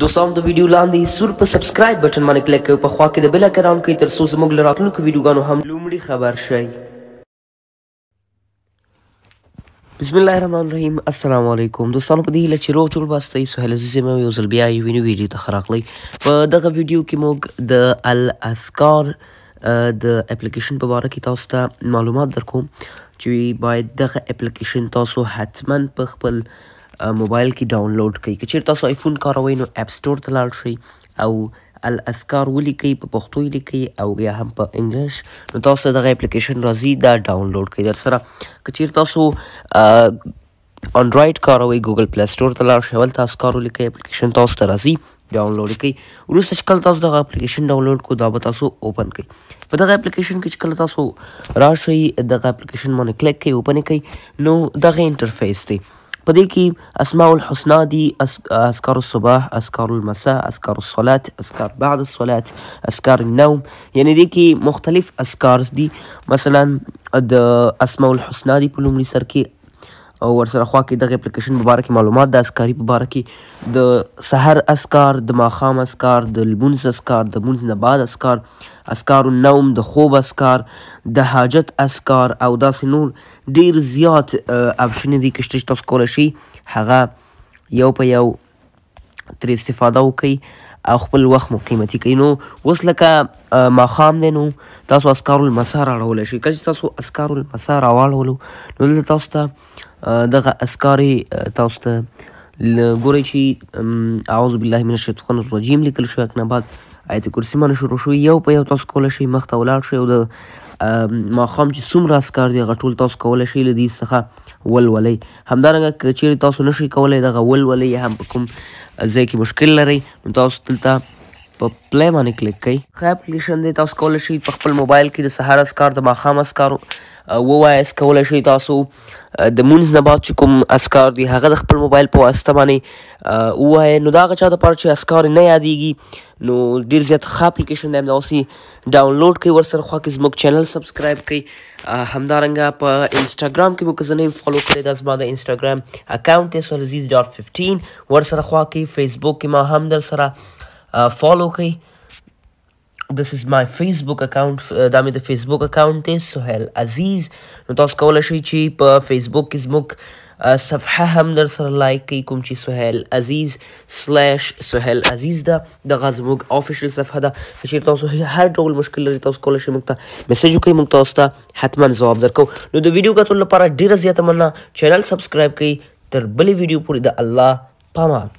دوستان د ویډیو لاندې سور په سبسکرایب بټن باندې کلیک کړئ په خوا کې د بیل اکران کې تر څو زموږ له راتلونکو ویډیوګانو هم لومړي خبر شئ بسم الله الرحمن الرحیم السلام علیکم دوستانو په دې هیله چې روغ جوړ باسته یې سهیل عزیز یم یو ځل بیا یوې نوې ویډیو ته ښه راغلی په دغه ویډیو کې موږ د الاذکار د اپلیکیشن په باره کې تاسو ته معلومات درکوم چې باید دغه اپلیکیشن تاسو حتما په خپل موبایل کې ډاونلوډ کړئ که چیرې تاسو آیفون کاروئ نو اپ سټور ته لاړ شئ او الاسکار ولیکئ په پښتو یې لیکئ او یا هم په انګلیش نو تاسو دغه اپلیکیشن راځي دا ډاونلوډ کړئ در سره که چیرې تاسو انډراید کاروئ ګوګل پلی سټور ته لاړ شئ هلته اسکار ولیکئ اپلیکیشن تاسو ته راځي ډاونلوډ کړئ وروسته چې کله تاسو دغه اپلیکیشن ډاونلوډ کو دا به تاسو اوپن کړئ په دغه اپلیکیشن کې چې کله تاسو راشئ دغه اپلیکیشن باندې کلیک کړئ اوپن یې کړئ نو دغه انټرفیس دی په دې کې اسماء الحسنا دي اسکار الصباح اسکار المساء اسکار الصلات اسکار بعد الصلات اسکار النوم یعنی دې کې مختلف اسکار دي مثلا د اسماء الحسنا دي په لومړي سر کې او ورسره خوا کې دغه اپلیکیشن په باره کې معلومات د اسکاري په باره کې د سحر اسکار د ماښام اسکار د لمونځ اسکار د مونځ نه بعد اسکار اسکار النوم د خوب اسکار د حاجت اسکار او داسې نور ډیر زیات اپشن دي کشته چې تاسو کولی شئ هغه یو په یو ترې استفاده وکړئ او خپل وخت مو قیمتي کوي نو اوس لکه ماښام دی نو تاسو اسکار المسا راړولی شئ کله چې تاسو اسکار المسا راواړولو نو دلته تاسو ته دغه اسکار تاسو ته ګورئ چې اعوذ بالله من الشیطان الرجیم لیکل شوی کنه بعد آیت کرسی باندې شروع شوی یو په یو تاسو کولی شئ مخته ولاړ شئ او د ماښام چې څومره اسکار دي هغه ټول تاسو کولی شئ له دې څخه ولولئ همدارنګه که چیرې تاسو نشئ کولای دغه ولولئ یا هم په کوم ځای کې مشکل لرئ نو تاسو دلته په پلی باندې کلیک کړئ ښه اپلیکیشن دی تاسو کولی شئ په خپل موبایل کې د سهار اسکار د ماښام اسکار ووایس کولی شئ تاسو د مونځ نه بعد چې کوم اسکار دي هغه د خپل موبایل په واسطه باندې ووایئ نو د هغه چا دپاره چې اسکار یې نه یادیږي نو ډېر زیات ښه اپلیکیشن دی همداسې ډاونلوډ کړئ ورسره خوا کې زموږ چینل سبسکرایب کړئ همدارنګه په انسټاګرام کې مو که زه نه یم فالو کړی دا زما د انسټاګرام اکاونټ دی سهیل عزیز ډاټ ففټین ورسره خوا کې فیسبوک کې ما هم در سره فالو کړئ this is my facebook account دا مې د facebook account دی سهیل عزیز نو تاسو کولی شئ چې په facebook کې زموږ صفحه هم در سره لایک کړئ کوم چې سهیل عزیز سلیش سهیل عزیز ده دغه زموږ افیشل صفحه ده که چیرې تاسو هر ډول مشکل لري تاسو کولی شئ موږ ته میسج وکړئ موږ تاسو ته حتما ځواب درکو نو د ویډیو کتلو لپاره ډیره زیاته مننه چینل سبسکرایب کړئ تر بلې ویډیو پورې د الله پامان